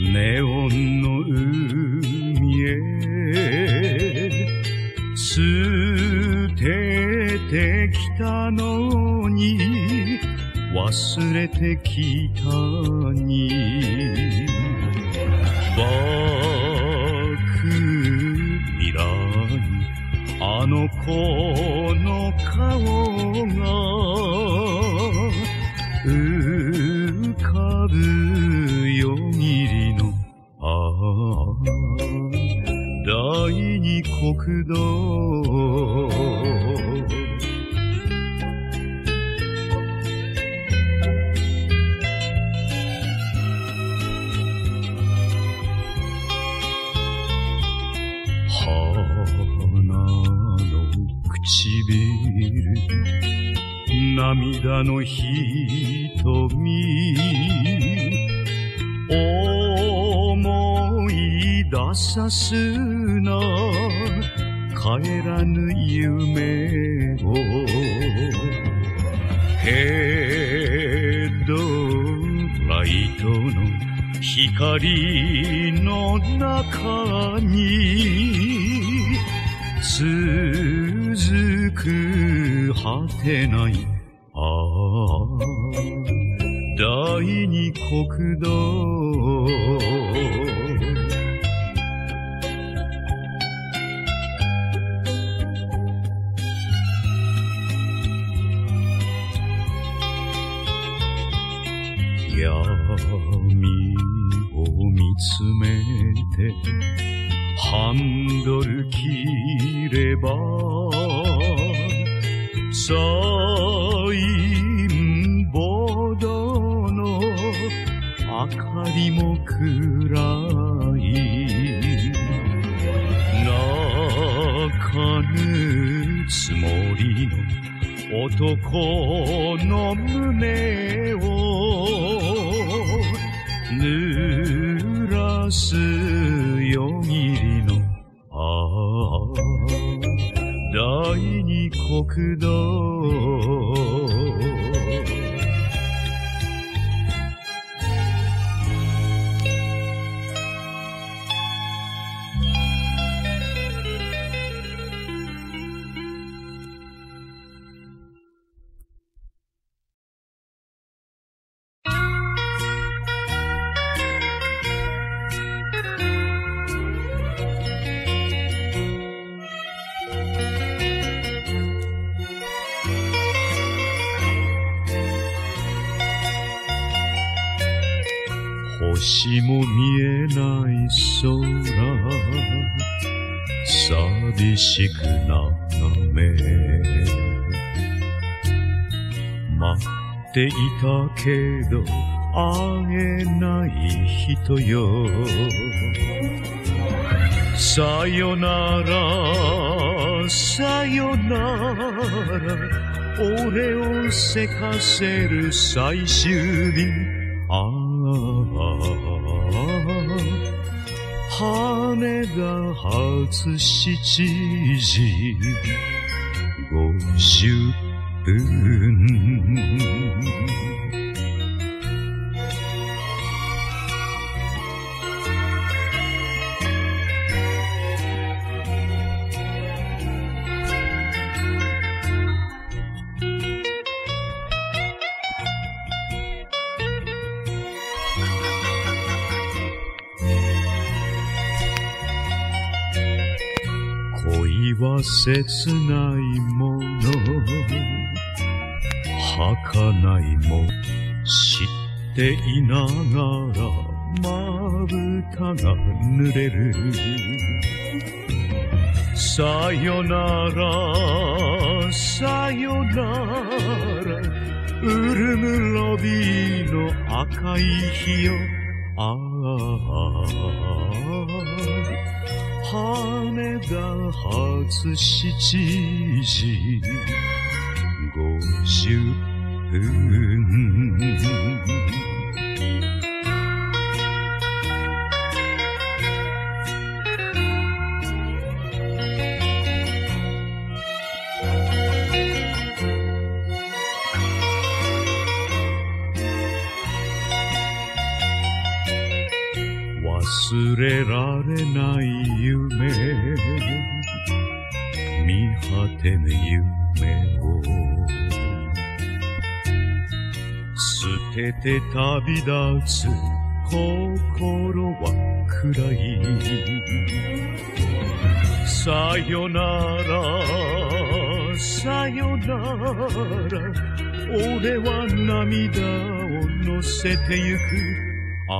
ネオンの海へ。捨ててきたのに忘れてきたに。僕未来あの子の顔が唇涙の瞳思い出さすな。帰らぬ夢を。ヘッドライトの光の中にく果てない。ああ。第二国道。闇を見つめてハンドル切ればサインボードの明かり。も暗い泣かぬつもり。の男の胸を濡らす国道。星も見えない空。寂しく眺め。待っていたけど会えない人よ。さよならさよなら。俺をせかせる最終日。羽田発7時。50分。は切ないもの。儚いも知っていながらまぶたが濡れる。さよならさよならウルムロビーの赤い日よ。ああ。羽田発7時50分忘れられない果てぬ夢を捨てて旅立つ心は暗い。さよならさよなら俺は涙を乗せてゆく。あ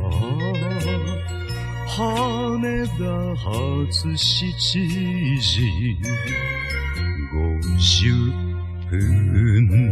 あ。羽田発七時五十分。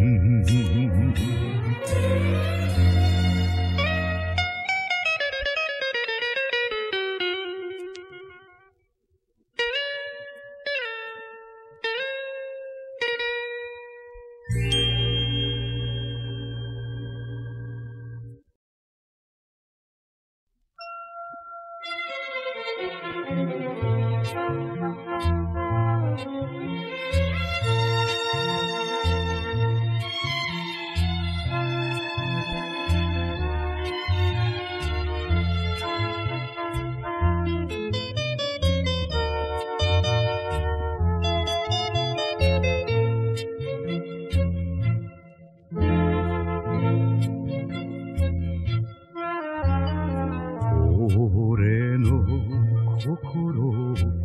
心を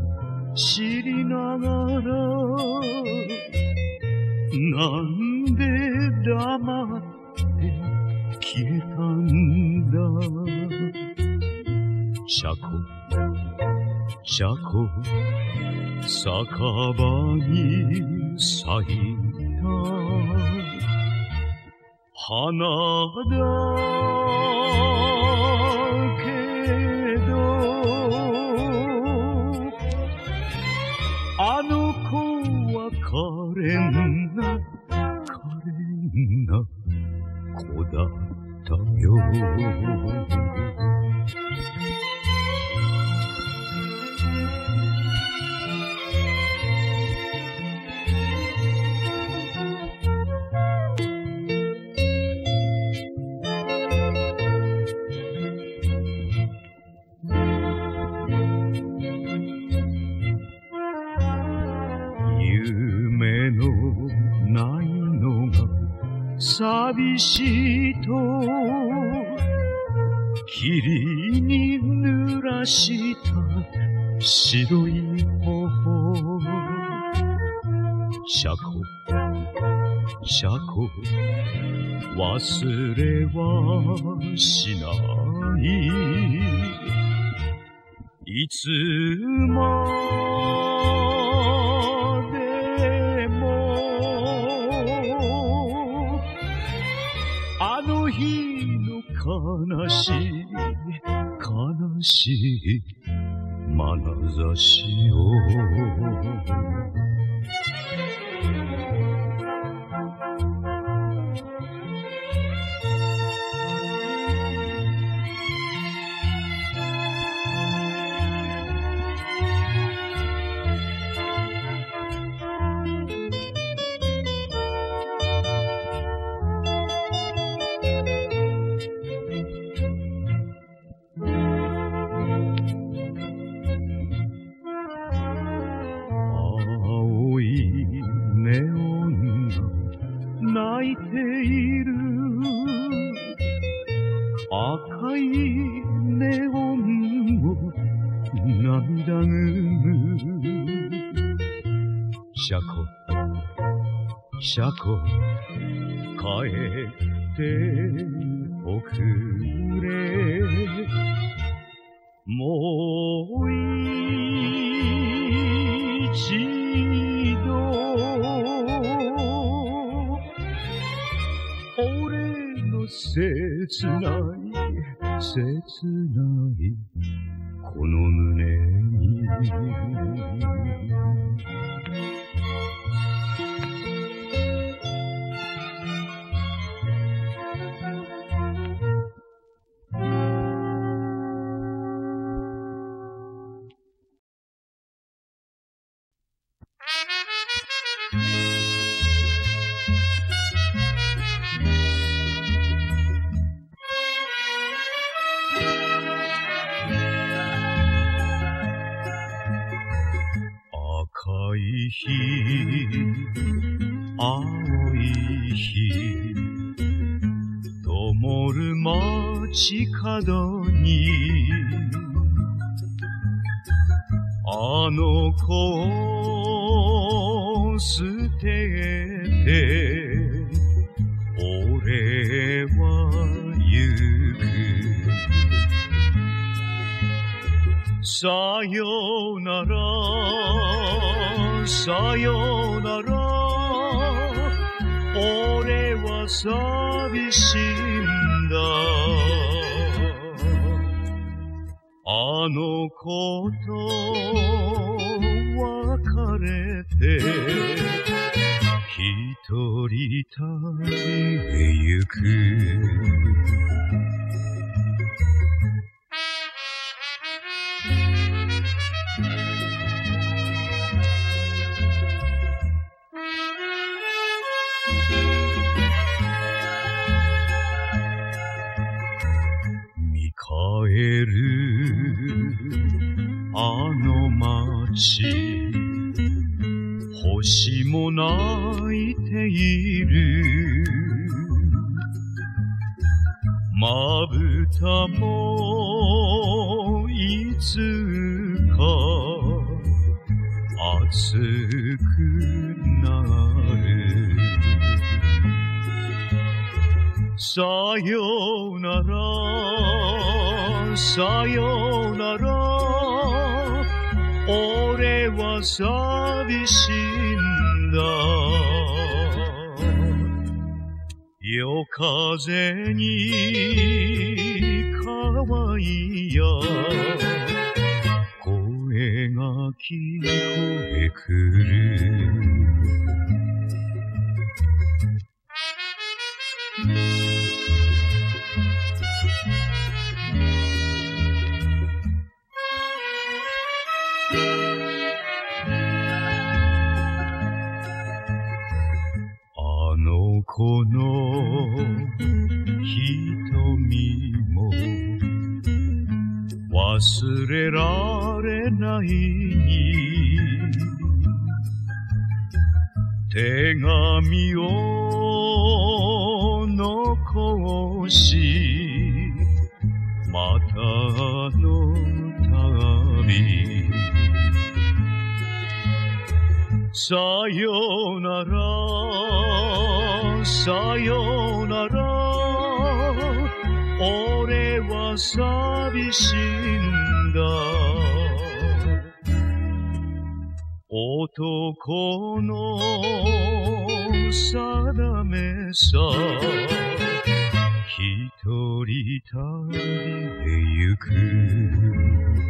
知りながらなんで黙って消えたんだ？車庫車庫酒場に咲いた。花だ。子だったよ寂しいと霧に濡らした白い頬車庫。車庫。忘れはしない。いつま悲しい。悲しい。眼差しを。車庫車庫帰っておくれ。もう一度。俺の切ない切ないこの胸に。い日青い日灯る街角にあの子を捨てて俺は行く。さよなら。さよなら。俺は寂しいんだ。あの子と別れて一人旅へ行く。あの街星も泣いている。まぶたもいつか熱くなる。さよならさよなら。俺は寂しいんだ。夜風に可愛いや。声が聞こえくる。いに手紙を残しまたあの旅。さよならさよなら。俺は寂しいんだ。男の定めさ。一人旅へ行く。